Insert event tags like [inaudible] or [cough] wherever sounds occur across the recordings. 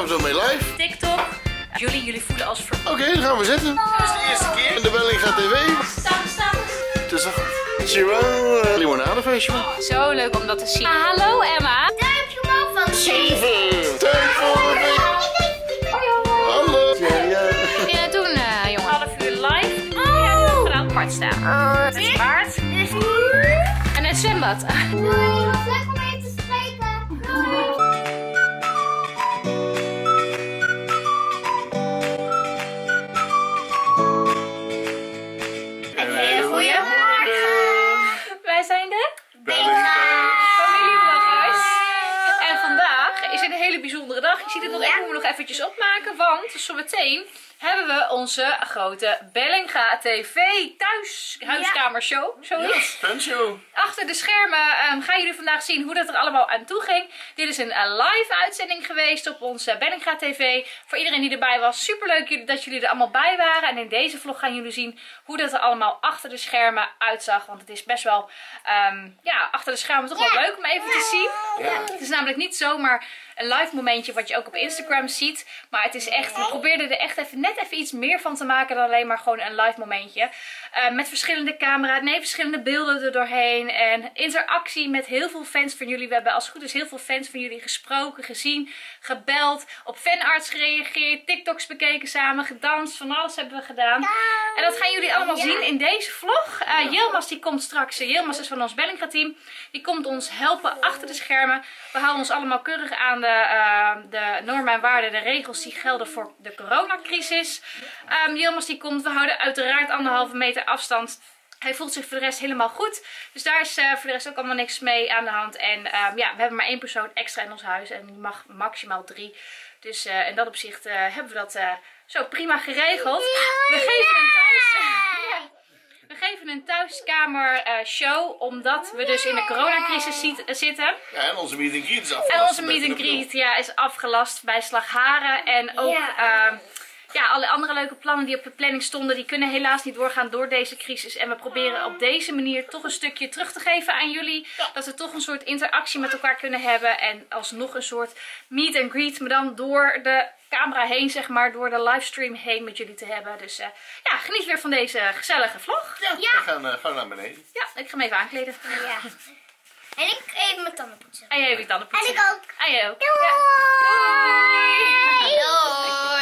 gaan we zo mee live. TikTok. Jullie, jullie voelen als ver... Oké, dan gaan we zitten. Dat is de eerste keer in de Bellinga TV. Staan, staan. Het is toch goed. Zie je wel, limonadefeestje man. Zo leuk om dat te zien. Ah, hallo Emma. Duimpje omhoog van Zeven. Tijd voor de feest. Hallo. Ja, ja. Wat ga je doen, eh, jongen? Half uur live. Oh. Ja, nog gedaan. Apart staan. Met een baard. En een zwembad. Doei, eventjes opmaken. Want zometeen hebben we onze grote Bellinga TV thuis huiskamershow. Fanshow. Achter de schermen ehm, gaan jullie vandaag zien hoe dat er allemaal aan toe ging. Dit is een eh, live uitzending geweest op onze Bellinga TV. Voor iedereen die erbij was, superleuk dat jullie er allemaal bij waren. En in deze vlog gaan jullie zien hoe dat er allemaal achter de schermen uitzag. Want het is best wel, ehm, ja, achter de schermen toch wel leuk om even te zien. Ja. Het is namelijk niet zomaar een live momentje wat je ook op Instagram ziet. Maar het is echt, we probeerden er echt even, net even iets meer van te maken dan alleen maar gewoon een live momentje. Eh, met verschillende camera's, nee, verschillende beelden er doorheen. En interactie met heel veel fans van jullie. We hebben als het goed is heel veel fans van jullie gesproken, gezien, gebeld. Op fanarts gereageerd, TikToks bekeken samen, gedanst. Van alles hebben we gedaan. En dat gaan jullie allemaal zien in deze vlog. Eh Yilmaz die komt straks, uh, Yilmaz is van ons Bellinga team. Die komt ons helpen achter de schermen. We houden ons allemaal keurig aan de, eh, de normen en waarden, de regels die gelden voor de coronacrisis. Um, Yilmaz die komt, we houden uiteraard anderhalve meter afstand. Hij voelt zich voor de rest helemaal goed. Dus daar is eh, voor de rest ook allemaal niks mee aan de hand. En ehm, ja, we hebben maar één persoon extra in ons huis. En die mag maximaal drie. Dus eh, in dat opzicht eh, hebben we dat zo prima geregeld. We geven een thuis... We geven een thuiskamer eh, show, omdat we dus in de coronacrisis ziet- zitten. Ja, en onze meet and greet is afgelast. En onze meet and greet ja, is afgelast bij Slagharen. En ook Ja. Ja. alle andere leuke plannen die op de planning stonden, die kunnen helaas niet doorgaan door deze crisis. En we proberen op deze manier toch een stukje terug te geven aan jullie. Dat we toch een soort interactie met elkaar kunnen hebben. En alsnog een soort meet and greet, maar dan door de camera heen, zeg maar, door de livestream heen met jullie te hebben. Dus eh, ja, geniet weer van deze gezellige vlog. Ja, we gaan, eh, gaan naar beneden. Ja, ik ga hem even aankleden. Ja. En ik even mijn tanden poetsen. En jij hebt je tanden En poetsen. ik ook. En jij ook. Doei. Ja. Doei.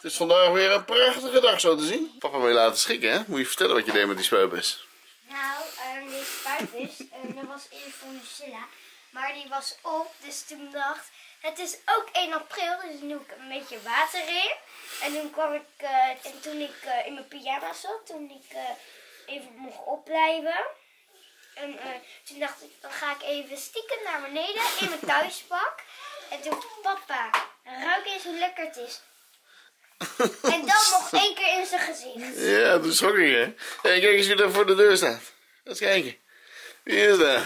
Het is vandaag weer een prachtige dag zo te zien. Papa wil je laten schikken, hè? Moet je vertellen wat je deed met die spuipers. Nou, ehm, deze spuitvis, ehm, dat was eerst voor Lucilla. Maar die was op, dus toen dacht het is ook 1 april, dus doe ik een beetje water in. En toen kwam ik, eh, en toen ik eh, in mijn pyjama zat, toen ik eh, even mocht opblijven. En eh, toen dacht ik, dan ga ik even stiekem naar beneden in mijn thuispak. En toen, papa, ruik eens hoe lekker het is. [laughs] En dan nog één keer in zijn gezicht. Ja, dat schrok ik, hè? Kijk eens wie daar voor de deur staat. Eens kijken. Wie is daar?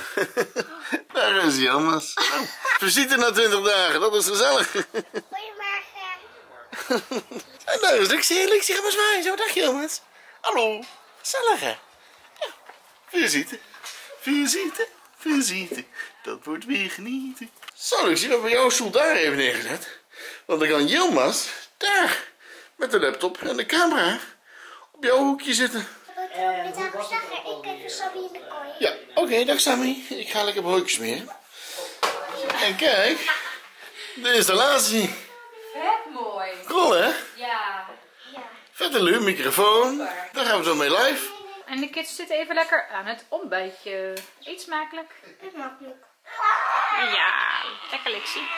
[laughs] daar is Janmas. Oh, [laughs] visite na 20 dagen, dat is gezellig. Goedemorgen. en daar is Lixie. Lixie, ga maar zwaaien. Zo, dag Janmas. Hallo. Gezellig, hè? Ja. Visite. Visite. Visite. Dat wordt weer genieten. Zo, Lixie, we hebben jouw stoel daar even neergezet. Want dan kan Yilmaz daar met de laptop en de camera op jouw hoekje zitten. Ik heb Sammy in de kooi. Ja, oké, dag Sammy. Ik ga lekker broodjes smeren. En kijk, de installatie. Vet mooi. Cool, hè? Ja. Ja. Vette leuk, microfoon. Daar gaan we zo mee live. En de kids zitten even lekker aan het ontbijtje. Eet smakelijk. Dat makkelijk. Ja, lekker Lixie.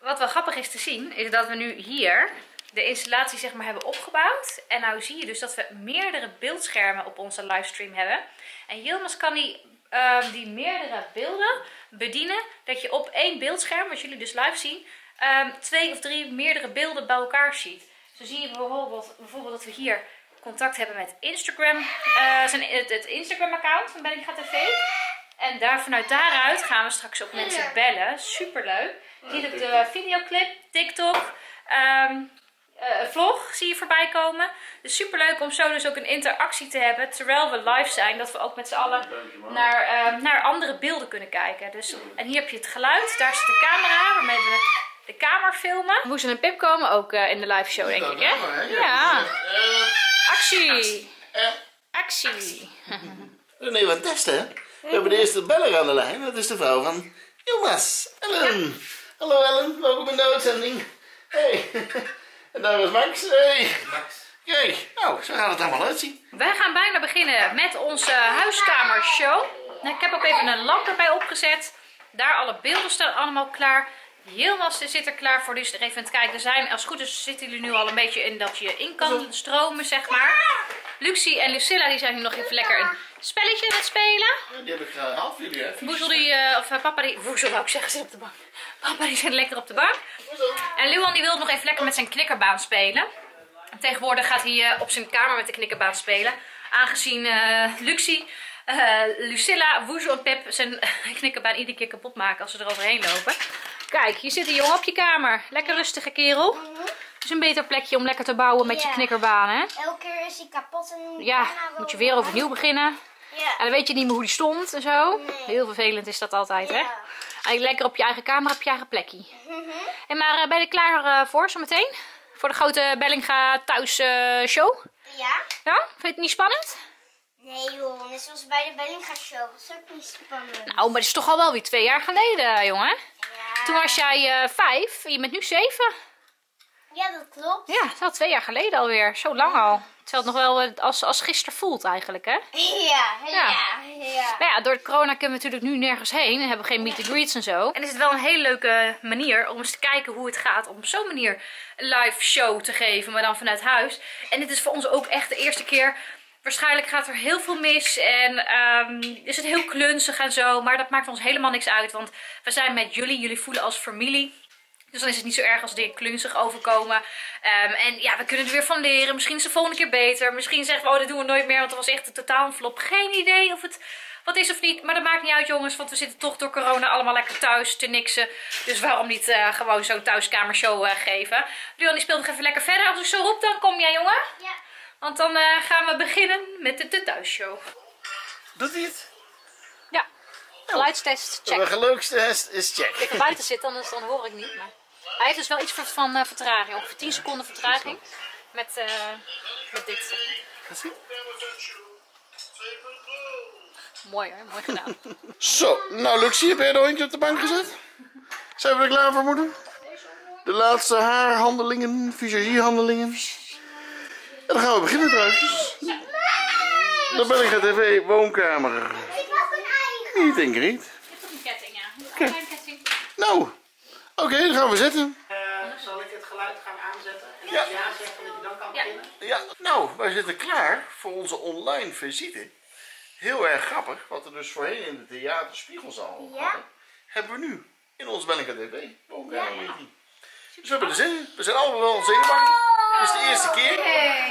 Wat wel grappig is te zien, is dat we nu hier de installatie zeg maar hebben opgebouwd. En nou zie je dus dat we meerdere beeldschermen op onze livestream hebben. En Yilmaz kan die, ehm, die meerdere beelden bedienen. Dat je op één beeldscherm, wat jullie dus live zien, ehm, twee of drie meerdere beelden bij elkaar ziet. Zo zie je bijvoorbeeld, bijvoorbeeld dat we hier contact hebben met Instagram, eh, zijn, het, het Instagram account van Bellinga TV. En daar, vanuit daaruit gaan we straks ook mensen bellen. Superleuk. Hier op de videoclip, TikTok, ehm, eh, vlog zie je voorbij komen. Dus superleuk om zo dus ook een interactie te hebben terwijl we live zijn. Dat we ook met z'n allen naar, ehm, naar andere beelden kunnen kijken. Dus, en hier heb je het geluid. Daar zit de camera waarmee we de kamer filmen. Woezel en Pip komen ook eh, in de live show, denk ik, hè? Ja. Eh, Actie! eh, Actie! René van Testen, hè? We hebben de eerste beller aan de lijn. Dat is de vrouw van Jonas. Ellen. Hallo Ellen, welkom in de uitzending. Hey. [laughs] En daar is Max. Hey. Max. Kijk, nou, zo gaat het allemaal uitzien. Wij gaan bijna beginnen met onze huiskamershow. Nou, Ik heb ook even een lamp erbij opgezet. Daar alle beelden staan allemaal klaar. Yilmaz zit er klaar voor, dus er even aan het kijken zijn. Als het goed is zitten jullie nu al een beetje in dat je in kan stromen, zeg maar. Lucie en Lucilla die zijn nu nog even lekker een spelletje aan het spelen. Ja, die heb ik gehaald voor jullie, hè? Woezel die, eh, of eh, papa die, Woezel wou ik zeggen, zit op de bank. Papa die zit lekker op de bank. En Luan die wil nog even lekker met zijn knikkerbaan spelen. Tegenwoordig gaat hij eh, op zijn kamer met de knikkerbaan spelen. Aangezien eh Lucie, eh, Lucilla, Woezel en Pep zijn [laughs] knikkerbaan iedere keer kapot maken als ze er overheen lopen. Kijk, hier zit een jongen op je kamer. Lekker rustige kerel. Het is een beter plekje om lekker te bouwen met je knikkerbaan, hè? Elke keer is hij kapot en Ja, moet je weer overnieuw beginnen. Ja. En dan weet je niet meer hoe die stond en zo. Nee. Heel vervelend is dat altijd, hè? Ja. En lekker op je eigen kamer, op je eigen plekje. En maar eh, ben je er klaar eh, voor zometeen? Voor de grote Bellinga thuis eh, show? Ja? Ja? Vind je het niet spannend? Nee joh, net zoals bij de Bellinga show. Dat is ook niet spannend. Nou, maar dat is toch al wel weer twee jaar geleden, jongen. Ja. Toen was jij eh, vijf en je bent nu zeven. Ja, dat klopt. Ja, dat is al twee jaar geleden alweer. Zo lang al. Terwijl het nog wel eh, als, als gisteren voelt eigenlijk, hè? Ja, ja, ja. Maar ja, door de corona kunnen we natuurlijk nu nergens heen. En hebben we geen meet and greets en zo. En is het wel een hele leuke manier om eens te kijken hoe het gaat. Om op zo'n manier een live show te geven, maar dan vanuit huis. En dit is voor ons ook echt de eerste keer. Waarschijnlijk gaat er heel veel mis en ehm, is het heel klunzig en zo. Maar dat maakt ons helemaal niks uit. Want we zijn met jullie. Jullie voelen als familie. Dus dan is het niet zo erg als dingen klunzig overkomen. Ehm, en ja, we kunnen er weer van leren. Misschien is de volgende keer beter. Misschien zeggen we, oh, dat doen we nooit meer. Want dat was echt een totaal flop. Geen idee of het wat is of niet. Maar dat maakt niet uit, jongens. Want we zitten toch door corona allemaal lekker thuis te niksen. Dus waarom niet eh, gewoon zo'n thuiskamershow eh, geven. Luan, die speelt nog even lekker verder. Als ik zo roep, dan kom jij, jongen. Ja. Want dan eh, gaan we beginnen met de, de thuisshow. Doet hij het? Ja, geluidstest, De check. gelukkigste is, is check. Als ik buiten zit, dan, is- dan hoor ik niet. Maar hij heeft dus wel iets van, eh, vertraging. Ongeveer 10 seconden vertraging. Met, eh, met dit. Mooi hoor, mooi gedaan. [laughs] Zo, nou Luxie, heb jij er eentje op de bank gezet? Zijn we er klaar voor, moeder? De laatste haarhandelingen, visagiehandelingen. En dan gaan we beginnen trouwens. De Bellinga TV woonkamer. Ik was een eigen. Niet en Griet. Je hebt toch een ketting, ja? Een ketting. Nou, oké, dan gaan we zitten. Eh, zal ik het geluid gaan aanzetten en Ja. ja zeggen dat je dan kan Ja. beginnen? Ja, nou, wij zitten klaar voor onze online visite. Heel erg grappig, wat we dus voorheen in de theaterspiegelzaal Ja. hadden, hebben we nu in ons Bellinga TV woonkamer meeting. Dus we hebben er zin in. We zijn allemaal wel zenuwachtig. Het is de eerste keer.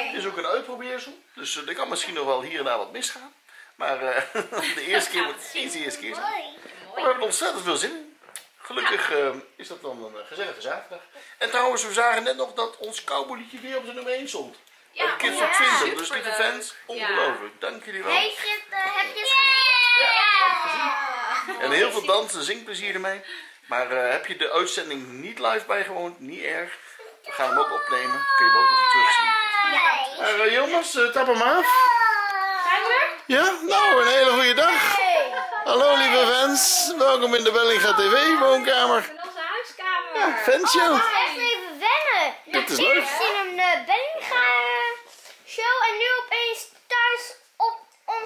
Het is ook een uitprobeersel. Dus eh, er kan misschien nog wel hier en daar wat misgaan. Maar eh, [laughs] de eerste keer moet het eens de eerste keer zijn. Maar we hebben er ontzettend veel zin in. Gelukkig eh, is dat dan een eh, gezellige zaterdag. En trouwens, we zagen net nog dat ons cowboyliedje weer op zijn nummer 1 stond. Ja, de Kids ja, op Vincent. Dus superleuk. lieve fans, ongelooflijk. Dank jullie wel. Heb je het gezien? En heel veel dansen en zingplezier ermee. Maar heb je de uitzending niet live bijgewoond, niet erg. We gaan hem ook opnemen. Kun je hem ook nog terugzien. Uh, jongens, eh, tap hem af. Zijn we er? Ja, nou, een hele goede dag. Hallo lieve fans. Welkom in de Bellinga TV woonkamer. In onze huiskamer. Fanshow. Echt even wennen. Dit is leuk. Eerst in een uh, Bellinga show en nu op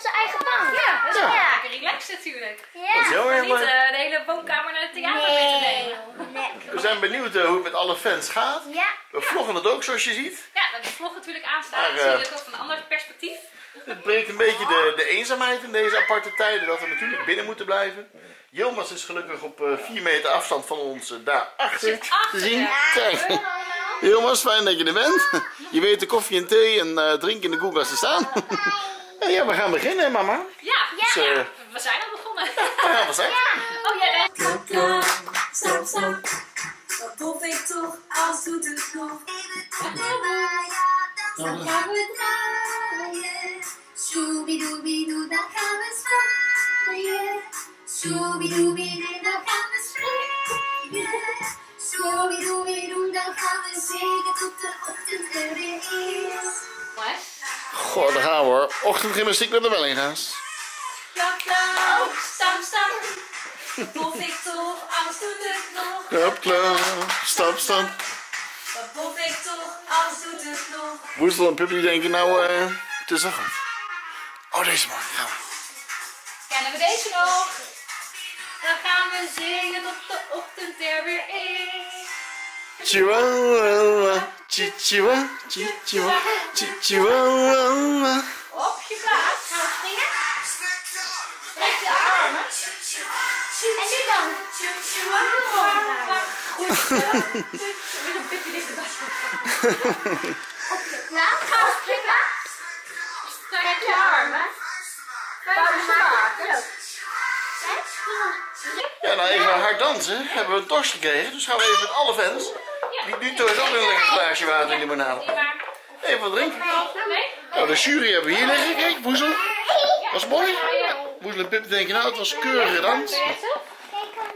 onze eigen bank. Ja, dat is Ja. wel lekker relaxed natuurlijk. Dat is Ja. heel erg Niet leuk. eh, de hele woonkamer naar het theater mee te Nee. nemen. nee. We zijn benieuwd eh, hoe het met alle fans gaat. Ja. We vloggen het ook zoals je ziet. Ja, dan de vlog natuurlijk aanstaan. Maar, Dat zie je eh, ook van een ander perspectief. Het breekt een beetje de, de eenzaamheid in deze aparte tijden. Dat we natuurlijk binnen moeten blijven. Yilmaz is gelukkig op 4 meter afstand van ons uh, daarachter achter, te zien. ja. Kijk. Fijn dat je er bent. Je weet de koffie en thee en uh, drink in de koelkast te staan. Ja, we gaan beginnen mama. Ja, Dus, ja, eh, we zijn al begonnen. we gaan we zijn. Oh ja, nee. Kaka, stap, stap. Wat tof ik toch, als doet het nog. Dan gaan we draaien. Shoobidoobidoo, dan gaan we zwaaien. Shoobidoobidoo, dan gaan we springen. Shoobidoobidoo, gaan we zingen tot de ochtend er weer is. Goh, daar gaan we hoor. Ochtendgymnastiek met de Wellinga's. Klap, klap, stam, stam. Bof ik toch, alles doet het nog. Klap, klap, stap, stap. Wat bof ik toch, alles doet het nog. Woestel en Pippi denken nou, eh, het is goed. Oh, deze man. Gaan we. Kennen we deze nog? Dan gaan we zingen tot de ochtend er weer is. Chihuahua, chichiwa, chichiwa, chichiwa. Op je plaats. Gaan we springen? Strek je armen. En nu dan. Weer een beetje dichterbij. Nou, gaan we springen? Strek je armen. Pauze maken. Ja, nou even hard dansen. Hebben we dorst gekregen. Dus gaan we even met alle fans. Die nu toch ook een lekker glaasje water en limonade. Even wat drinken. Nou, de jury hebben we hier liggen. Kijk, Woezel. Was mooi. Woezel en Pip denken, nou, het was keurig gedans. Ben jij zelf? Kijk aan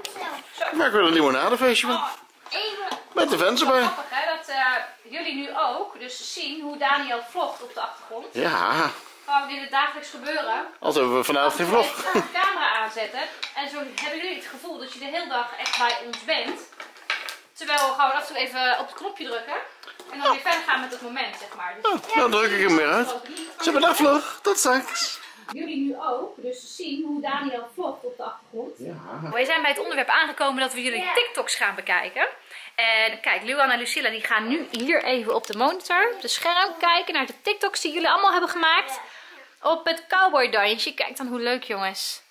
mezelf. Maak weer een limonadefeestje van. Even Met de fans erbij. grappig hè, dat eh, jullie nu ook dus zien hoe Daniel vlogt op de achtergrond. Ja, Gewoon in het dagelijks gebeuren. altijd hebben we vanavond geen vlog. De camera aanzetten. En zo hebben jullie het gevoel dat je de hele dag echt bij ons bent. Terwijl we gewoon af en toe even op het knopje drukken. En dan weer verder gaan met het moment, zeg maar. Dus Oh, nou druk ik hem weer uit. Ze hebben dag vlog. Tot straks. Jullie nu ook dus zien hoe Daniel vlogt op de achtergrond. Ja. We zijn bij het onderwerp aangekomen dat we jullie TikToks gaan bekijken. En kijk, Luan en Lucilla die gaan nu hier even op de monitor, op de scherm, kijken naar de TikToks die jullie allemaal hebben gemaakt. Op het cowboy dansje. Kijk dan hoe leuk jongens.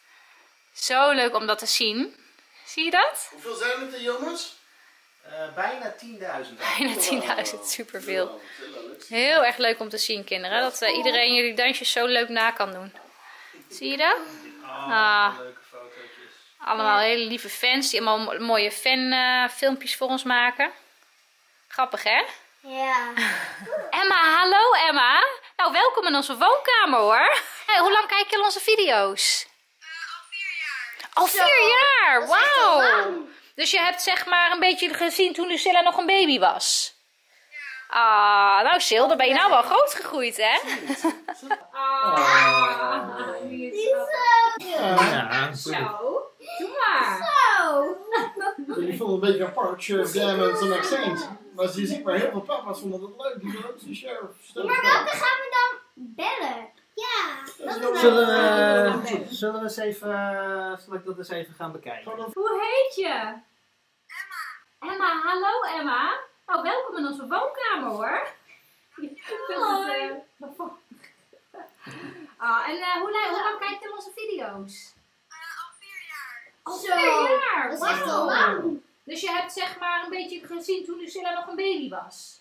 Zo leuk om dat te zien. Zie je dat? Hoeveel zijn het er, jongens? Eh, bijna 10.000. Bijna 10.000, superveel. Heel erg leuk om te zien kinderen. Dat eh, iedereen jullie dansjes zo leuk na kan doen. Zie je dat? Ah. leuke fotootjes. Allemaal hele lieve fans die allemaal mo- mooie fanfilmpjes voor ons maken. Grappig hè? Ja. [laughs] Emma, hallo Emma. Nou, welkom in onze woonkamer hoor. Hey, hoe lang kijk je al onze video's? al vier jaar. Al vier jaar? Wauw. Dus je hebt zeg maar een beetje gezien toen Lucilla nog een baby was? Ah, nou Sil, dan ben je nou wel groot gegroeid hè? Ah, Ja, Zo, doe maar. jullie vonden een beetje apart, Sheriff Jam en Some Exchange. Maar je ziet maar heel veel papa's vonden dat leuk, die willen ook sheriff. Maar welke gaan we dan bellen? Ja. Zullen we- Zullen we eens even, eh, zal ik dat eens even gaan bekijken? Hoe heet je? Emma. Emma, hallo Emma. Nou, welkom in onze woonkamer hoor. Hoi. [laughs] Ah, en eh, hoe, lang- hoe lang kijk je onze video's? al vier jaar. Al Zo, vier jaar? Dat is echt Wauw. al lang. Dus je hebt zeg maar een beetje gezien toen Lucilla nog een baby was?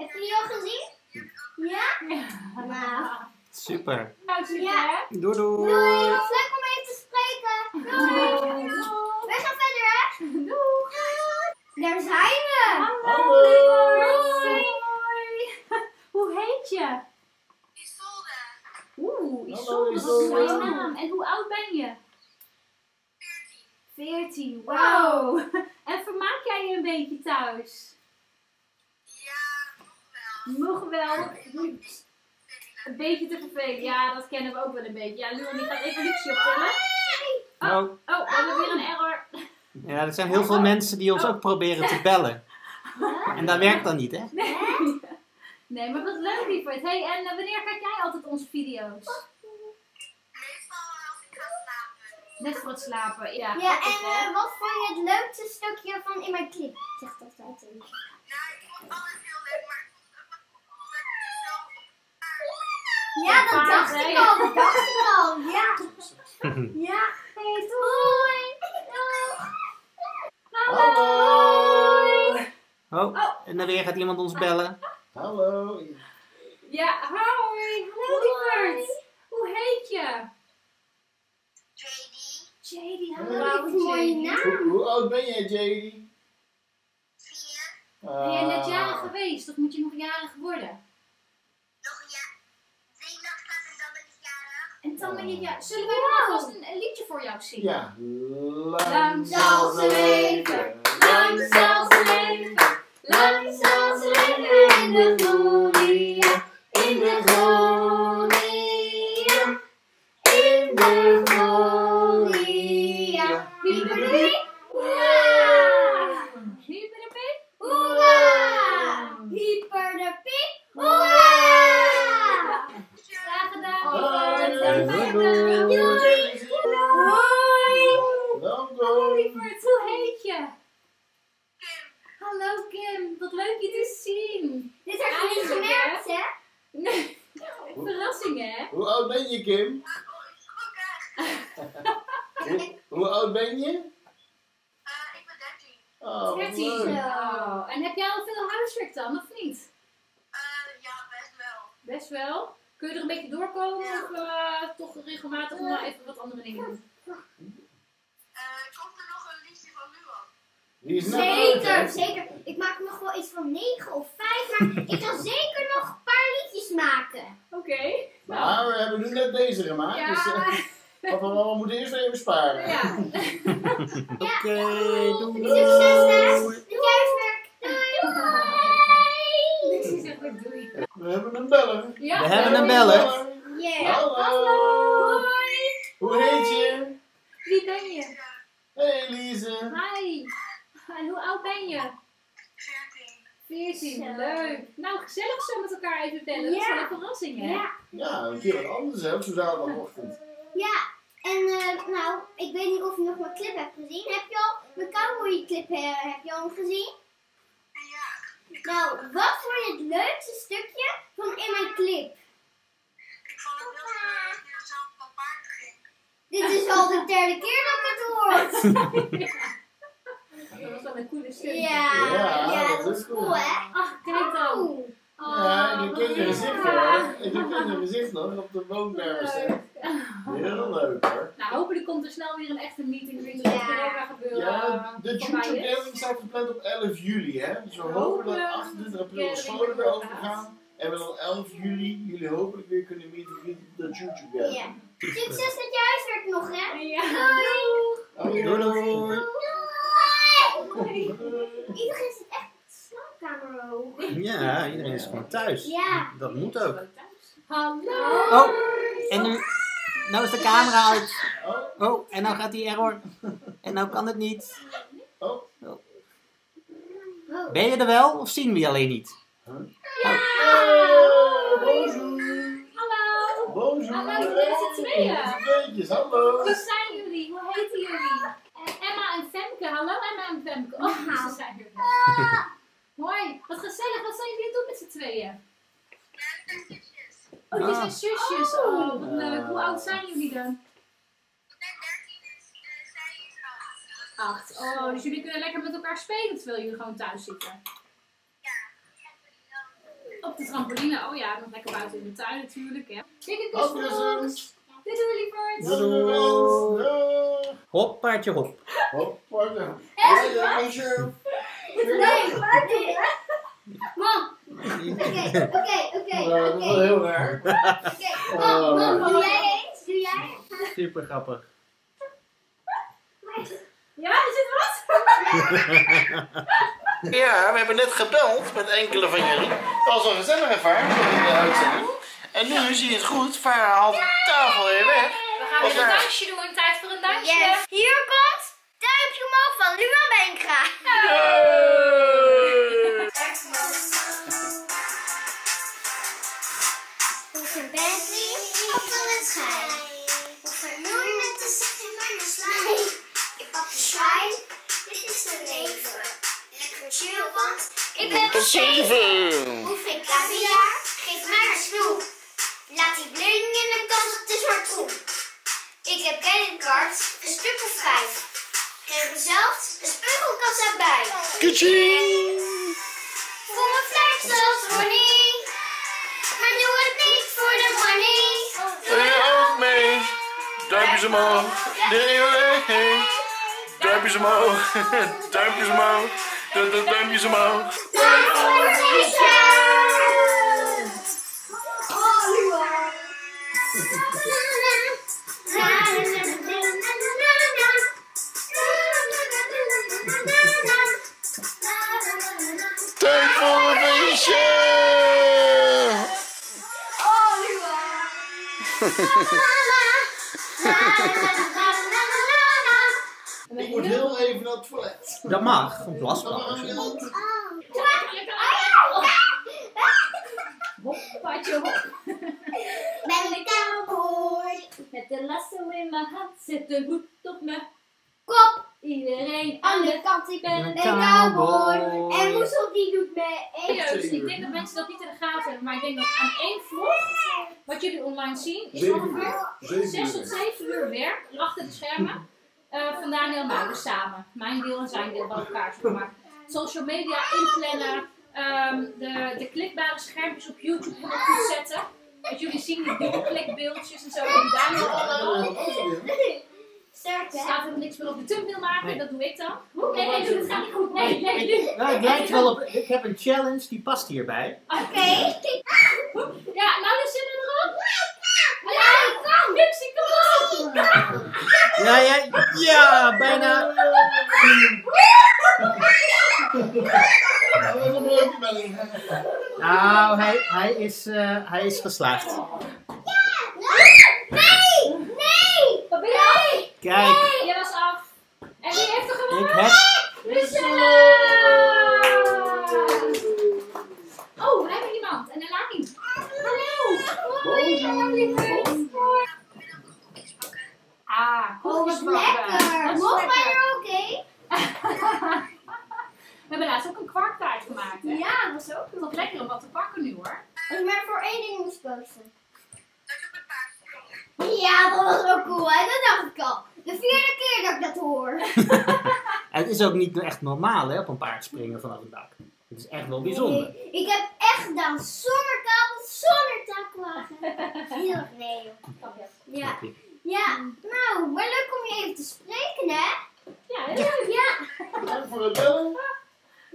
Heb je die al gezien? Ja? Nou. Super. Nou, super Ja. hè? Doei doei. Doei, was leuk om even te spreken. Doei. We gaan verder, hè? Doei. Daar zijn we. Hoi. [laughs] Hoe heet je? Oeh, Isolde, dat is een mooie naam. En hoe oud ben je? 14. Wauw. [laughs] En vermaak jij je een beetje thuis? Nog wel. Een beetje te vervelen. Ja, dat kennen we ook wel een beetje. Ja, Luan die gaat even Lucie optillen. Nou, Oh, we hebben weer een error. ja, er zijn heel veel mensen die ons ook proberen te bellen. En dat werkt dan niet, hè? Nee, maar wat leuk lieverd. Hey, en eh, wanneer kijk jij altijd onze video's? Net voor het slapen. Ja, Ja, en eh, wat vond je het leukste stukje van in mijn clip? Zeg dat altijd even. Ja, dat dacht ik al, dat dacht ik al. Ja. [laughs] Ja. Hey, doei. Doei. Oh, En dan weer gaat iemand ons bellen. Hallo. Ja, hoi. Hallo lieverd. Hoe heet je? JD, hallo Wat een mooie JD. naam. Hoe, hoe oud ben jij, JD? Ben jij net Ah. jarig geweest of moet je nog jarig worden? Dan ja. Zullen wij dan alvast een, een liedje voor jou zingen? Ja. Lang Lang zal ze leven, lang zal ze leven, lang zal ze leven in de gloria, in de gloria, in de gloria. Hippie, hoera! Hippie, Hoera! Hyper de piek. Hoera! Graag gedaan. Hoi. Graag Doei. gedaan. Hoi. Welkom. Lieverd, hoe heet je? Hallo Kim, wat leuk je te zien. Dit heb je niet gemerkt, hè? Nee, verrassing hè? Hoe oud ben je, Kim? hoe, hoe oud ben je? Oh, wat 13. leuk. Oh, en heb jij al veel huiswerk dan, of niet? Best wel. Kun je er een beetje doorkomen of eh, toch regelmatig maar even wat andere dingen doen? Die is net uit, hè? Zeker, zeker. Ik maak nog wel iets van 9 of 5, maar ik kan zeker nog een paar liedjes maken. Oké. Maar we hebben nu net deze gemaakt, Ja. dus eh, papa en mama moeten eerst even sparen. ja. [laughs] Oké, doei. Succes? Met huiswerk. Doei! Niks is echt goed, doei. We hebben een beller. Ja, We hebben een beller. Yeah. Hallo. Hoe heet je? Wie ben je? Hey Lise. Hi. En hoe oud ben je? 14. Zo. Leuk. Nou, gezellig zo met elkaar even bellen. Dat is Ja. wel een verrassing, hè? Ja, Ja, een keer wat anders hè, op zo'n zaterdagochtend. ja. En eh, nou, ik weet niet of je nog mijn clip hebt gezien. Heb je al mijn cowboy clip eh, heb je al gezien? Nou, wat vond je het leukste stukje van in mijn clip? Dit is al de derde keer dat ik het hoor. [laughs] Dat was wel een coole stuk. Ja, Ja, ja, dat dat is cool. hè? Ach, kijk dan. Ja, Oh, ik ken je gezicht hoor. Ik ken je gezicht nog op de woonkamer staan. Heel leuk hoor. Nou, hopelijk komt er snel weer een echte meeting weer Ja. corona gebeuren. Ja, de voor mij YouTube is. Gaming staat gepland op 11 juli hè. Dus we hopen dat 28 april de scholen weer open gaan. En we dan 11 juli jullie hopelijk weer kunnen meeten via de YouTube Gaming. Ja. Succes met je huiswerk nog, hè? Ja. Doei, doei. Doei! Iedereen zit echt op de slaapkamer ook. Ja, iedereen is gewoon thuis. Ja. Dat moet ook. Hallo. Oh, en nu, nou is de camera uit. Oh, Oh, en nou gaat die error. En nou kan het niet. oh. Oh. Ben je er wel of zien we je alleen niet? Bonjour. Hallo. Bonjour. Hallo, jullie z'n tweeën. Hallo. Wie zijn jullie? Hoe heten jullie? Eh, Emma en Femke. Hallo Emma en Femke. Oh, ze zijn er. wel. [laughs] Hoi. Wat gezellig. Wat zijn jullie aan het doen met z'n tweeën? Oh, jullie zijn zusjes. Oh, wat leuk. Hoe oud zijn jullie dan? Acht. Oh, dus jullie kunnen lekker met elkaar spelen terwijl jullie gewoon thuis zitten. Op de trampoline. Oh ja, nog lekker buiten in de tuin natuurlijk. Hè. Dikke kus voor ons. Dit doei. Doei. Hop, hop. Hop, pardon. Ja, ja, bonjour. Nee, dit. Mam. Oké, oké, oké, Dat is oké. heel raar. Oké, mam, mam, doe jij eens? Doe jij? Super grappig. [laughs] Ja, is het wat? [laughs] Ja, we hebben net gebeld met enkele van jullie. Dat was een gezellige vaart in de uitzending. En nu zie je het goed. Vaar haalt de tafel weer weg. We gaan Wat weer een dansje doen. Tijd voor een dansje. Yes. Hier komt omhoog van Luan Benkra. Hoef een Bentley op een schijn. Miljoen met te zeggen mijn slijn. Ik pak de schijn, dit is mijn leven. Lekker chill, want ik ben zeven. Hoef geen caviar, geef mij een snoep. Laat die bling in de kast op de zwart troep. Ik heb creditcard, een stuk of vijf. Geef mezelf een speugelkassa bij. Kaching. Voor mijn flex als money. Maar doe het niet voor de money. Doe je ook mee? Duimpjes omhoog. Nee, nee. [laughs] Duimpjes omhoog. Duimpjes omhoog. Du- du- Duimpjes omhoog. Ik moet heel even naar het toilet. Dat mag, een altijd. Hoppaatje hop. Ben een cowboy. Met de lasso in mijn hand zit de hoed op mijn Kop Iedereen aan de kant, ik ben Een een cowboy. cowboy. En Moesel die doet mee. Ik denk dat mensen dat niet in de gaten hebben, maar ik denk dat aan één vlog, wat jullie online zien, is ongeveer Zeven 6 tot uur. 7 uur werk achter de schermen eh van Daniel en mij, dus samen. Mijn deel en zijn deel bij elkaar zeg maar. Social media inplannen, ehm, de, de klikbare schermpjes op YouTube goed zetten. Dat jullie zien die dubbelklikbeeldjes en zo. En Daniel allemaal. Sterk Er hè? staat helemaal niks meer op de thumbnail maken, Nee. dat doe ik dan. Nee, nee, doe het gaat niet goed. Nee, nee, nu. Nou, het lijkt wel op. Ik heb een challenge die past hierbij. Oké. Ja, nou dus zit. Ja, kom op! Ja, ja, ja, bijna. Ja, een. Nou, hij, hij, is, eh, hij is geslaagd. Nee! Nee! Wat ben jij? Kijk, Je was af. En wie heeft er ik gewonnen? heb. Lucilla! Oh, we hebben iemand. En Elaine. Hallo. Hoi, hallo, Ah, Oh, wat lekker. Is Mogen wij er ook? [laughs] We hebben laatst ook een kwarktaart gemaakt. Hè? Ja, dat was ook was lekker om wat te pakken nu hoor. Als je maar voor één ding moest kozen. Ja, dat was ook cool, hè? Dat dacht ik al. De vierde keer dat ik dat hoor. [laughs] Het is ook niet echt normaal hè, op een paard springen vanaf het dak. Het is echt wel bijzonder. Nee, ik heb echt gedaan zonder kabel, zonder takwagen. [laughs] Heel erg nee. joh. Ja. Ja, nou, maar leuk om je even te spreken, hè? Ja, heel leuk. Ja. Dank voor het bellen.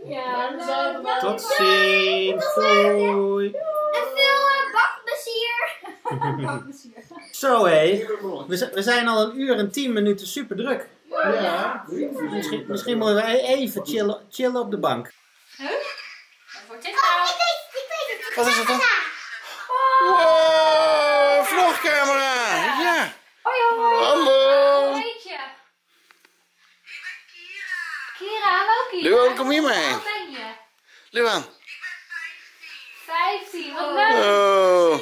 Ja. Tot ziens. Doei. En veel eh, bakplezier. [laughs] [laughs] Zo hé. We, we zijn al een uur en tien minuten super druk. Ja. Misschien, misschien moeten we even chillen, chillen op de bank. Wat wordt dit Oh, nou? ik weet, ik weet het. Wat is het dan? Wow, vlogcamera. Ja. Hoi, hoi. Hallo. Hoe heet je? Kira, hallo Kira. Luan, kom hier maar heen. Hoe ben je? Luan. 15, wat leuk. Oh.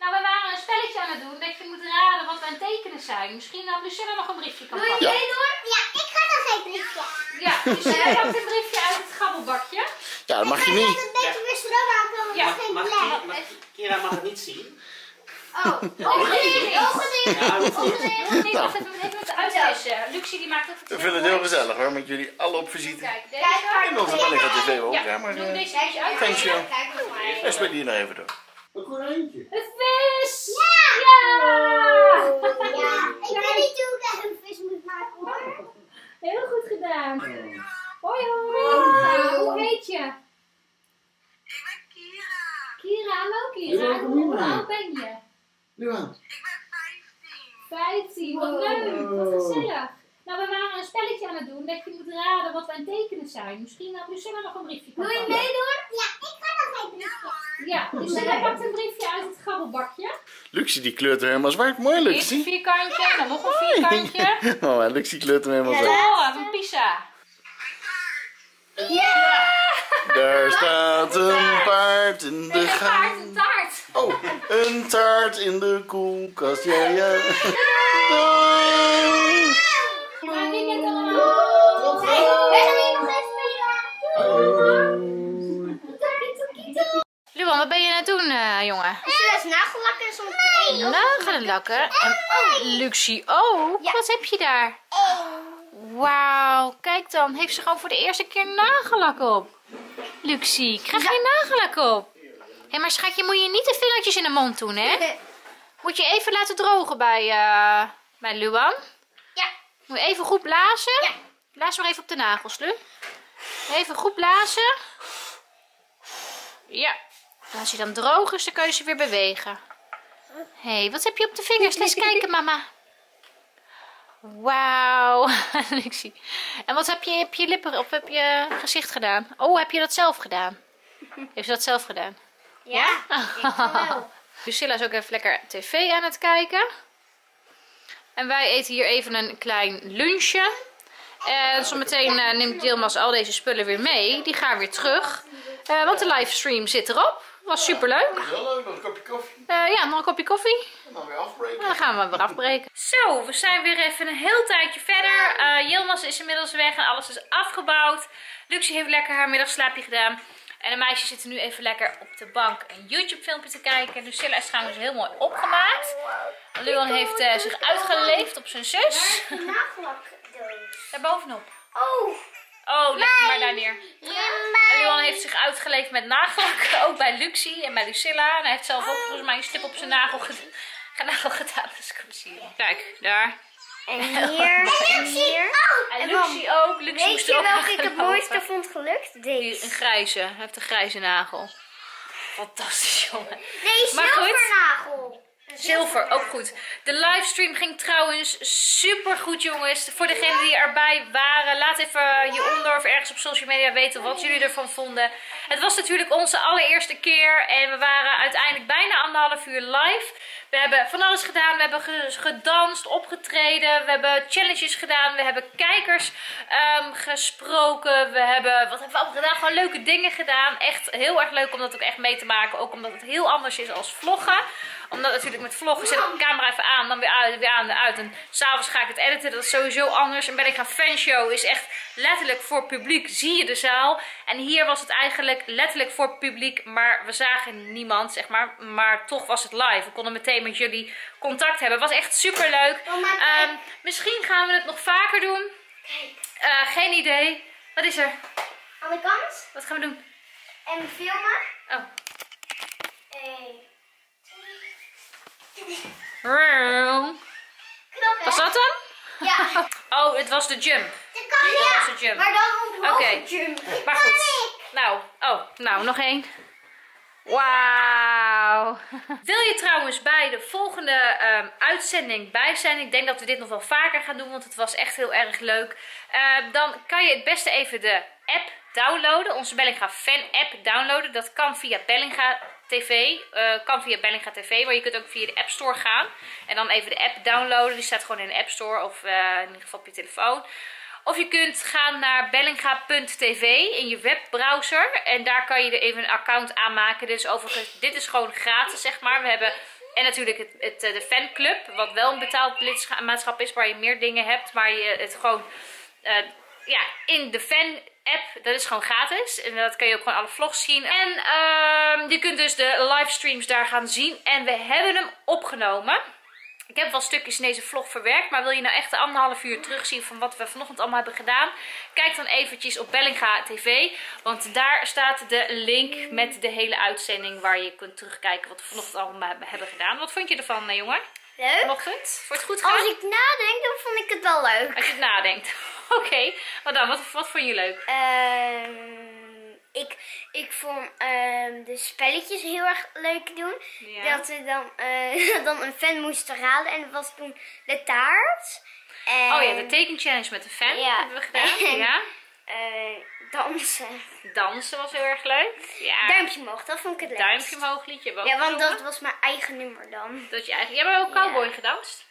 Nou, we waren een spelletje aan het doen dat je moet raden wat we aan het tekenen zijn. Misschien dat Lucilla nog een briefje kan Wil je pakken. Ja. meedoen? Ja, ik ga nog geen briefje. Ja, Lucilla pakt een briefje uit het gabbelbakje. Ja, dat mag je Ik ga niet. het een beetje weer maken, want Ja, geen plek. Kira mag het niet zien. Oh, ogen dicht, ogen dicht, ogen dicht. Nee, wacht even, even met uitlezen. Luxie die maakt het Ik vind het heel gezellig hoor, met jullie alle op visite. Kijk, deze. En onze Bellinga TV ook. Ja, maar doe eh, deze uit. thanks joh. Kijk eens maar. En speel hier nog even door. Een konijntje. Een vis! Ja! Ja! Ja, ik weet niet hoe ik een vis moet maken hoor. Heel goed gedaan. Hoi hoi. Hoe heet je? Ik ben Kira. Kira, hallo Kira. Hoe oud ben je? Ik ben 15. 15, wat leuk, wat gezellig. Nou, we waren een spelletje aan het doen dat je moet raden wat we aan het tekenen zijn. Misschien dat Lucilla nog een briefje kan Wil je meedoen? Ja, ik ga nog geen briefje. Ja, Lucilla pakt een briefje uit het gabbelbakje. Luxie die kleurt er helemaal zwart. Mooi Eerst een Luxie. vierkantje, dan nog een vierkantje. [laughs] Oh, en Luxie kleurt hem helemaal zwart. Oh, een pizza. Daar staat een paard in de Een taart, gang. Oh, een taart in de koelkast. Ja, ja. Luan, wat ben je aan het doen, eh, jongen? Zullen we nagellakken en soms één? Nagellakken. En Luxie ook. Wat heb je daar? Wauw, kijk dan. Heeft ze gewoon voor de eerste keer nagellak op. Luxie, ik krijg geen nagellak op. Hé, maar schatje, moet je niet de vingertjes in de mond doen, hè? Moet je even laten drogen bij, eh bij Luan. Ja. Moet je even goed blazen? Ja. Blaas maar even op de nagels, Lu. Even goed blazen. Ja. En als je dan droog is, dan kun je ze weer bewegen. Hé, hey, wat heb je op de vingers? Laat eens kijken, mama. Wauw, [laughs] Luxie. En wat heb je op je lippen of heb je gezicht gedaan? Oh, heb je dat zelf gedaan? Heeft ze dat zelf gedaan? Ja, ik [laughs] wel. Lucilla is ook even lekker tv aan het kijken. En wij eten hier even een klein lunchje. En zometeen eh, neemt Dilmas al deze spullen weer mee. Die gaan weer terug. Eh, want de livestream zit erop. Was super leuk. Heel leuk, nog een kopje koffie. ja, nog een kopje koffie. En dan weer afbreken. Dan gaan we weer afbreken. Zo, we zijn weer even een heel tijdje verder. Eh Yilmaz is inmiddels weg en alles is afgebouwd. Luxie heeft lekker haar middagslaapje gedaan. En de meisjes zitten nu even lekker op de bank een YouTube filmpje te kijken. Lucilla is trouwens heel mooi opgemaakt. Luan heeft eh, zich uitgeleefd op zijn zus. [laughs] Daar bovenop. Oh, Oh, leg hem maar daar neer. En heeft zich uitgeleefd met nagellak. [laughs] Ook bij Luxie en bij Lucilla. En hij heeft zelf ook volgens mij een stip op zijn nagel, ged- [laughs] nagel gedaan. Dus ik hem zien. Kijk, daar. En [laughs] hier, en hier. En En Luxie ook. Luxie Weet je ook welke [laughs] ik het mooiste vond gelukt? Die- Deze. Een grijze. Hij heeft een grijze nagel. Fantastisch, jongen. Nee, zilvernagel. Zilver, ook goed. De livestream ging trouwens super goed, jongens. Voor degenen die erbij waren, laat even hieronder of ergens op social media weten wat jullie ervan vonden. Het was natuurlijk onze allereerste keer en we waren uiteindelijk bijna anderhalf uur live. We hebben van alles gedaan. We hebben ge- gedanst, opgetreden. We hebben challenges gedaan. We hebben kijkers ehm, gesproken. We hebben, wat hebben we allemaal gedaan? Gewoon leuke dingen gedaan. Echt heel erg leuk om dat ook echt mee te maken. Ook omdat het heel anders is als vloggen. Omdat natuurlijk met vloggen zet ik de camera even aan, dan weer uit, weer aan, weer uit. En s'avonds ga ik het editen. Dat is sowieso anders. En ben ik gaan fanshow is echt letterlijk voor publiek. Zie je de zaal. En hier was het eigenlijk letterlijk voor publiek. Maar we zagen niemand, zeg maar. Maar toch was het live. We konden meteen met jullie contact hebben. Het was echt super leuk. Mama, kijk. misschien gaan we het nog vaker doen. Kijk, Eh, geen idee. Wat is er? aan de kant. Wat gaan we doen? En filmen. Oh. Was dat dan? Ja. [laughs] Oh, het was de jump. Dat kan ja. was de jump. Maar dan omhoog Oké. jump. Maar goed. Nou, oh, nou, nog één. Wauw. Wil je trouwens bij de volgende ehm, uitzending bij zijn? Ik denk dat we dit nog wel vaker gaan doen, want het was echt heel erg leuk. Ehm, dan kan je het beste even de app downloaden. Onze Bellinga fan app downloaden. Dat kan via Bellinga TV. eh, kan via Bellinga TV, maar je kunt ook via de App Store gaan. En dan even de app downloaden. Die staat gewoon in de App Store of eh, in ieder geval op je telefoon. Of je kunt gaan naar bellinga.tv in je webbrowser. En daar kan je er even een account aanmaken. Dus overigens, dit is gewoon gratis, zeg maar. We hebben, en natuurlijk het, het, eh, de fanclub, wat wel een betaald lidmaatschap is, waar je meer dingen hebt. Maar je het gewoon, ja, in de fan app, dat is gewoon gratis. En dat kun je ook gewoon alle vlogs zien. En ehm, je kunt dus de livestreams daar gaan zien. En we hebben hem opgenomen. Ik heb wel stukjes in deze vlog verwerkt, maar wil je nou echt een anderhalf uur terugzien van wat we vanochtend allemaal hebben gedaan? Kijk dan eventjes op Bellinga TV, want daar staat de link met de hele uitzending waar je kunt terugkijken wat we vanochtend allemaal hebben- hebben gedaan. Wat vond je ervan, eh, jongen? Leuk. Vanochtend? Voor het goed gaan? Als ik nadenk, dan vond ik het wel leuk. Als je het nadenkt. [laughs] Oké, wat dan? Wat, wat vond je leuk? Ehm, ik, ik vond ehm, de spelletjes heel erg leuk doen. Ja. Dat we dan, eh, [laughs] dan een fan moesten raden. En dat was toen de taart. En, Oh ja, de tekenchallenge met de fan Ja. hebben we gedaan. En- [laughs] Ja. Eh, dansen. Dansen was heel erg leuk. Ja. Duimpje omhoog, dat vond ik het leuk. Duimpje omhoog liedje. we Ja, want dat was mijn eigen nummer dan. Dat je eigenlijk... Jij hebt ook cowboy Ja. gedanst.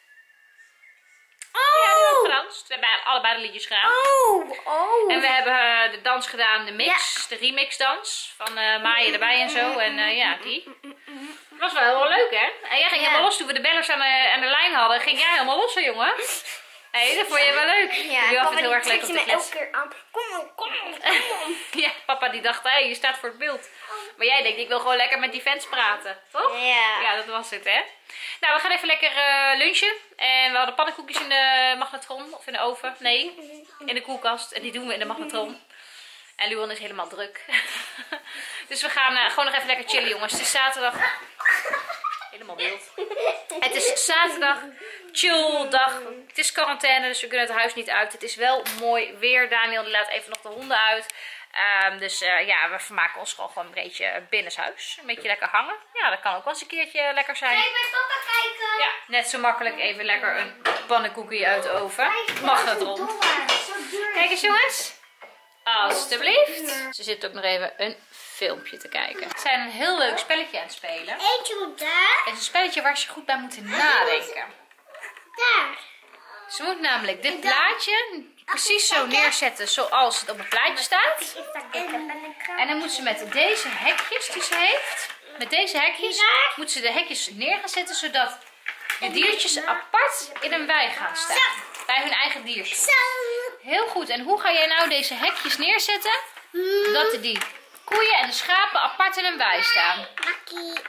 Ja, die hebben we Oh! gedanst. We hebben allebei de liedjes gedaan. Oh! Oh! En we hebben eh, de dans gedaan, de mix, de remix dans. Van eh Maaien erbij en zo. En ja, die. Dat was wel heel leuk, hè? En jij ging Ja. helemaal los toen we de bellers aan de, aan de lijn hadden. Ging jij helemaal los, hè, jongen? Hé, hey, dat vond je wel leuk. ja, papa het heel erg leuk trekt om me elke keer aan. Kom op, kom op, kom [laughs] op. Ja, papa die dacht, hé, je staat voor het beeld. Maar jij denkt, ik wil gewoon lekker met die fans praten, toch? Ja. Ja, dat was het, hè? Nou, we gaan even lekker eh, lunchen. En we hadden pannenkoekjes in de magnetron. Of in de oven. Nee, in de koelkast. En die doen we in de magnetron. En Luan is helemaal druk. [laughs] dus we gaan eh, gewoon nog even lekker chillen, jongens. Het is zaterdag. Helemaal wild. Het is zaterdag, chill dag. Het is quarantaine, dus we kunnen het huis niet uit. Het is wel mooi weer. Daniel die laat even nog de honden uit. Ehm, dus eh, ja, we vermaken ons gewoon, gewoon een beetje binnenshuis. Een beetje lekker hangen. Ja, dat kan ook wel eens een keertje lekker zijn. Kijk bij papa kijken. Ja, net zo makkelijk even lekker een pannenkoekje uit de oven. Mag het rond. Kijk eens jongens. Alsjeblieft. Ze zit ook nog even een filmpje te kijken. Ze zijn een heel leuk spelletje aan het spelen. Eentje moet daar. Het is een spelletje waar ze goed bij moeten nadenken. Daar. Ze moet namelijk dit plaatje precies zo neerzetten zoals het op het plaatje staat. En dan moet ze met deze hekjes die ze heeft, met deze hekjes, moet ze de hekjes neer gaan zetten zodat de diertjes apart in een wei gaan staan. Bij hun eigen diertjes. Zo. Heel goed. En hoe ga jij nou deze hekjes neerzetten? Zodat die koeien en de schapen apart in een wei staan. Makkie.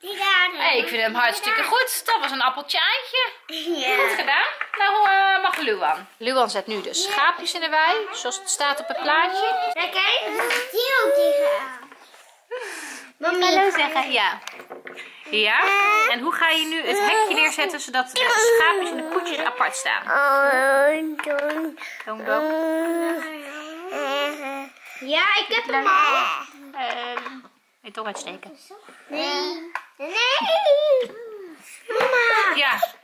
Die. Hey, ik vind hem hartstikke goed. Dat was een appeltje eitje. Ja. Goed gedaan. Nou eh, mag Luan. Luan zet nu de schaapjes in de wei, zoals het staat op het plaatje. Kijk, kijk. Die ook tegenaan. Mami. Hallo zeggen, ja. Ja, en hoe ga je nu het hekje neerzetten zodat de schaapjes en de koetjes apart staan? Oh, doen. Dong, dong. Ja, ik heb hem al. Ehm, je tong uitsteken. Nee. Nee. Mama. Ja.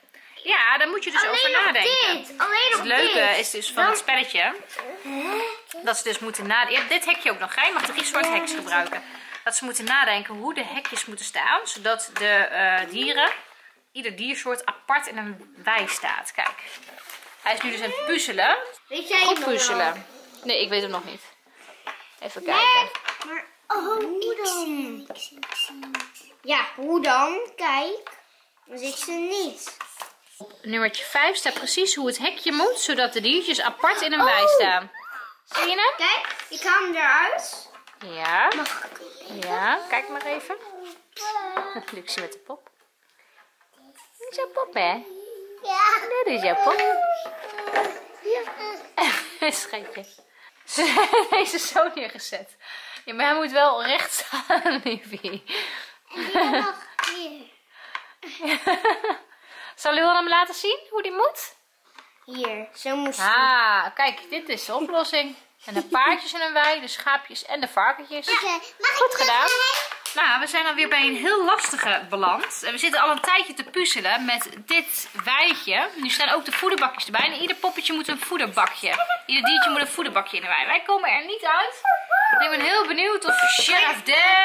ja, daar moet je dus over Alleen op nadenken. dit. Alleen Het leuke dit. is dus van het spelletje dat ze dus moeten nadenken. Dit hekje ook nog, hè? Je mag drie soorten hekjes gebruiken. Dat ze moeten nadenken hoe de hekjes moeten staan, zodat de eh, dieren, ieder diersoort apart in een wei staat. Kijk, hij is nu dus aan het puzzelen. Weet jij Goed puzzelen. Nee, ik weet hem nog niet. Even kijken. Nee. Maar oh, hoe dan? Ja, hoe dan? Kijk. Dan zit ze niet. Nummertje 5 staat precies hoe het hekje moet, zodat de diertjes apart in een wei staan. Zie je hem? Kijk, ik haal hem eruit. Ja. Ja, kijk maar even. Luxie met de pop. Dat is jouw pop, hè? Ja. Dat is jouw pop. Ja. [laughs] Schatje. Deze is [laughs] zo neergezet. Ja, maar hij moet wel recht staan, [laughs] liefie. Hier. [laughs] Zal Luan hem laten zien hoe die moet? Hier, zo moest. Ah, kijk, dit is de oplossing. En de paardjes in een wei, de schaapjes en de varkentjes. Goed gedaan. Nou, we zijn alweer bij een heel lastige beland. En We zitten al een tijdje te puzzelen met dit weitje. Nu staan ook de voederbakjes erbij. En ieder poppetje moet een voederbakje. Ieder diertje moet een voederbakje in de wei. Wij komen er niet uit. Ik ben heel benieuwd of Sheriff Dan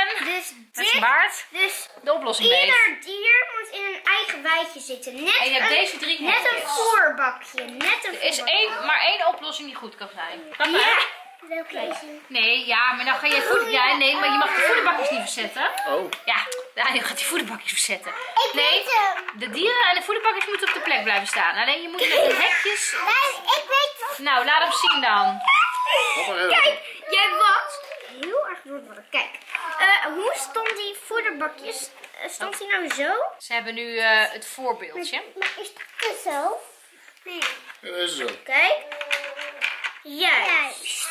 Dus dit, baard dus de oplossing weet. ieder dier moet in een eigen wijtje zitten. Net, En je hebt een, deze drie net een voorbakje. Net een Er is voorbakje. één, maar één oplossing die goed kan zijn. Kan maar. Ja. Welke? Nee, ja, maar dan ga je voeder... Ja, nee, maar je mag de voederbakjes niet verzetten. Oh, Ja, Daniel gaat die voederbakjes verzetten. Ik Nee, weet hem. de dieren en de voederbakjes moeten op de plek blijven staan. Alleen je moet met de hekjes... Nee, ik weet het. Nou, laat hem zien dan. Kijk, jij was heel erg doorworden. Kijk, eh, hoe stond die voederbakjes? Eh, stond die nou zo? Ze hebben nu eh, het voorbeeldje. Maar is het zo? Nee. Dat is zo. Kijk. Juist.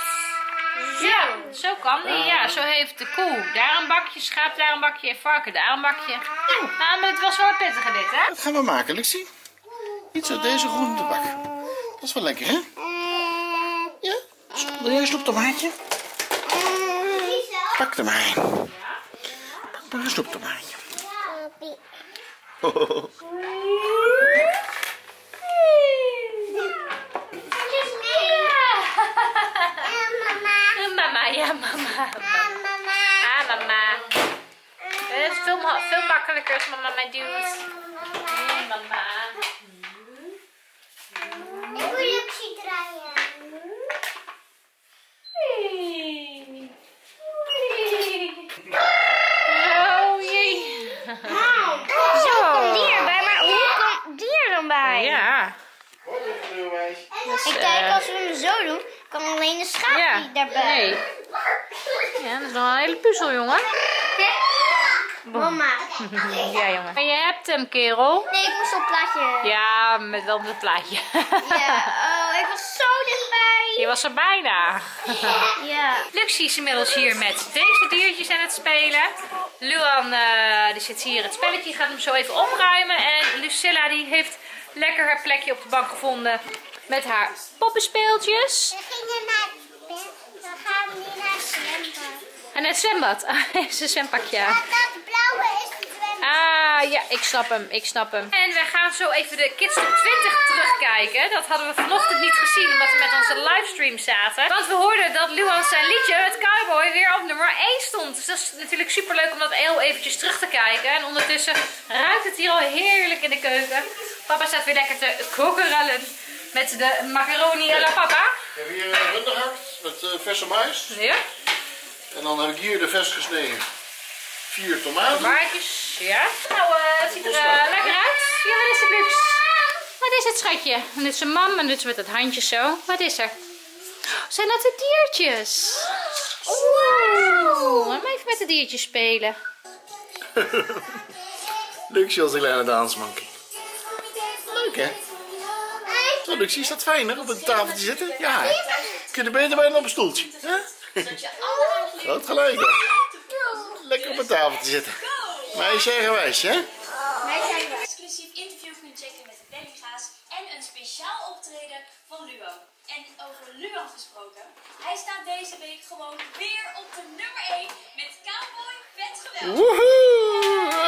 Ja, zo kan die. Ja, zo heeft de koe daar een bakje, schaap daar een bakje en varken daar een bakje. Nou, maar het was wel pittiger dit, hè? Wat gaan we maken, Luxie? Iets uit deze groentebak. Dat is wel lekker, hè? Ja? Wil jij een snoeptomaatje? Pak er maar een. Pak maar een snoeptomaatje. [laughs] Mama, ja, mama. Ah, mama. Het is veel, veel makkelijker als mama mij duwt. Mm, mama. Ik wil je zien draaien. Oh jee. Zo komt die erbij, maar hoe komt die er dan bij? Ja. En kijk, als we hem zo doen, kan alleen de schaap Ja. niet daarbij. Nee. Ja, dat is nog een hele puzzel, jongen. Mama. [laughs] Ja, jongen. Maar je hebt hem, kerel. Nee, ik moest op het plaatje. Ja, met wel met het plaatje. Ja, [laughs] oh, ik was zo dichtbij. Die was er bijna. [laughs] Ja. Luxie is inmiddels hier met deze diertjes aan het spelen. Luan eh, die zit hier het spelletje, gaat hem zo even opruimen. En Lucilla die heeft lekker haar plekje op de bank gevonden met haar poppenspeeltjes. We gingen naar we gaan nu naar het zwembad. En het zwembad. Ah, is een zwempakje. aan. Dat blauwe is het zwembad. Ah, ja, ik snap hem, ik snap hem. En wij gaan zo even de Kids Top 20 terugkijken. Dat hadden we vanochtend niet gezien, omdat we met onze livestream zaten. Want we hoorden dat Luan zijn liedje, het Cowboy, weer op nummer 1 stond. Dus dat is natuurlijk super leuk om dat heel eventjes terug te kijken. En ondertussen ruikt het hier al heerlijk in de keuken. Papa staat weer lekker te kokerellen met de macaroni à la papa. Ik heb hier een runderhart met eh, verse mais. Ja, En dan heb ik hier de vers gesneden. Vier tomaten. tomaatjes. Ja. Nou, eh, het ziet er eh, lekker uit. Ja, wat is het, Lux? Wat is het, schatje? En dit is een mam en dit is met het handje zo. Wat is er? Zijn dat de diertjes? Oeh, laat me even met de diertjes spelen. [laughs] Luxie als een kleine dansmonkey. Leuk hè? Zo Luxie, is dat fijn hè? Op een tafeltje zitten? Ja hè? Kun je beter bijna op een stoeltje. Hè? [laughs] Groot gelijk hè? Lekker op een tafeltje zitten. Meisje en wijsje hè? exclusief interview kunnen checken met de Bellinga's en een speciaal optreden van Luo. En over Luan gesproken, hij staat deze week gewoon weer op de nummer 1 met Cowboy Vet Geweld. Woehoe!